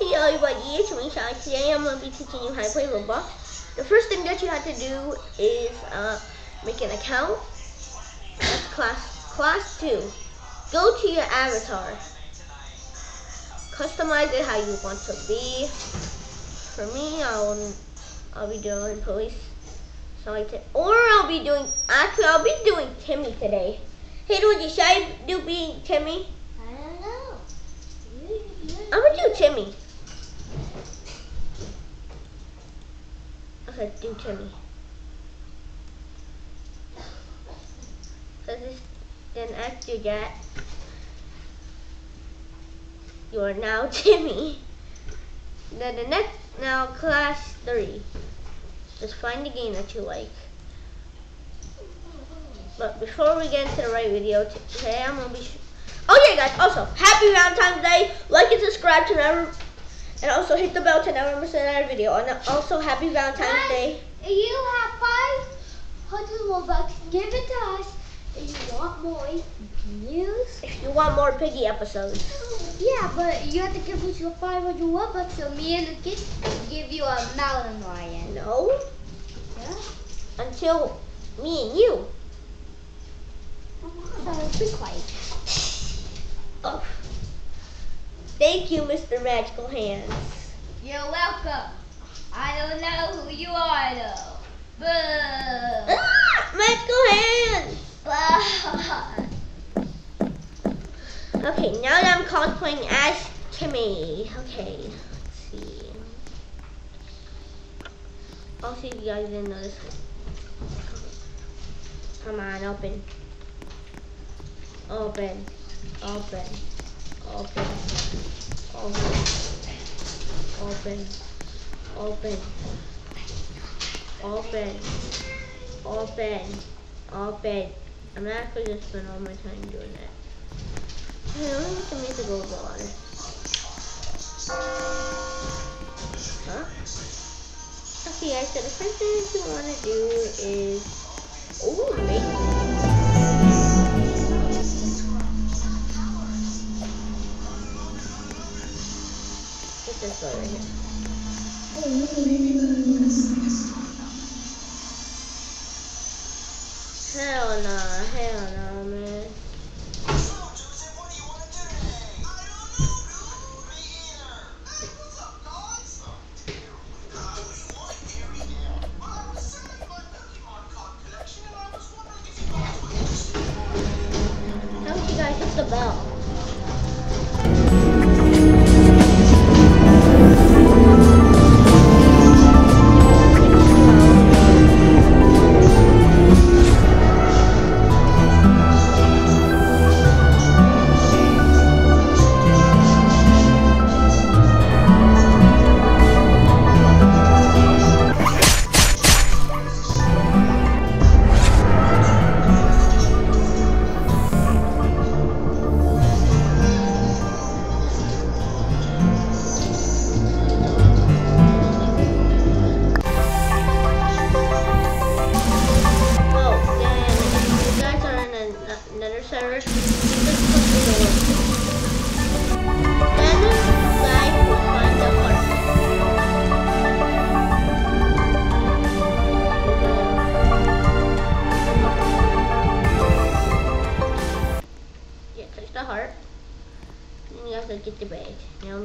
Hey everybody, it's me, Shai. Today I'm going to be teaching you how to play Roblox. The first thing that you have to do is uh, make an account. That's class, class 2. Go to your avatar. Customize it how you want to be. For me, I'll, I'll be doing police. So like or I'll be doing, actually I'll be doing Timmy today. Hey, Luigi, should I do being Timmy? I don't know. I'm gonna do Timmy. Okay, do Timmy. So this, then after that, you are now Timmy. Then the next, now class three. Just find the game that you like. But before we get into the right video, today I'm gonna be. Oh yeah, guys! Also, happy Valentine's Day! Like and subscribe to never, and also hit the bell to never miss another video. And also, happy Valentine's Day! If you have five hundred Robux, give it to us. If you want more, use. If you want more Piggy episodes, Yeah, but you have to give us your 500 Robux so me and the kids can give you a mountain lion. no, Yeah? until me and you. Oh, so be quiet. Oh. Thank you, Mr. Magical Hands. You're welcome. I don't know who you are though. Boo! Ah, magical Hands! Okay, now that I'm cosplaying as Timmy. Okay, let's see. I'll see if you guys didn't notice. Come on, open. Open. Open. Open. Open. Open. Open. Open. Open. Open. I'm not actually gonna spend all my time doing that. Hey, let me the music over the water. Huh? Okay, guys, so the first thing you want to do is. Oh, amazing. This one right here. Hell nah, hell nah, man. How would you guys hit the bell?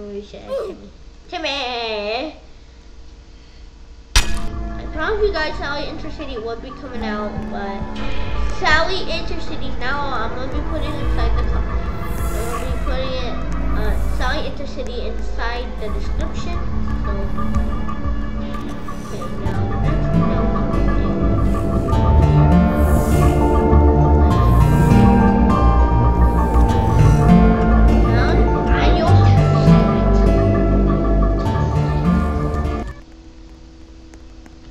Reset Timmy. I promised you guys Sally Intercity would be coming out, but Sally Intercity now I'm gonna be putting inside the company. I'm gonna be putting it uh, Sally Intercity inside the description. So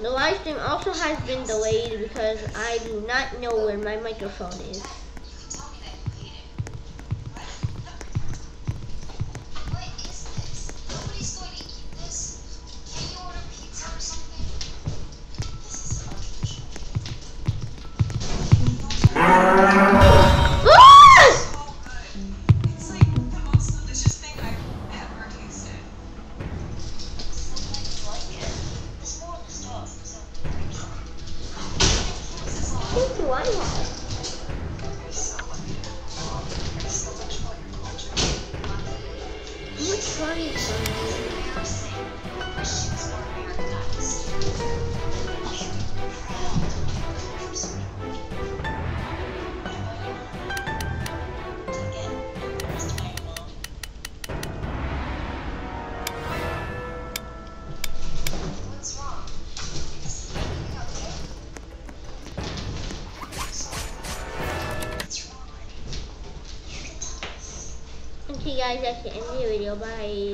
The live stream also has been delayed because I do not know where my microphone is. guys, that's the end of the video. Bye.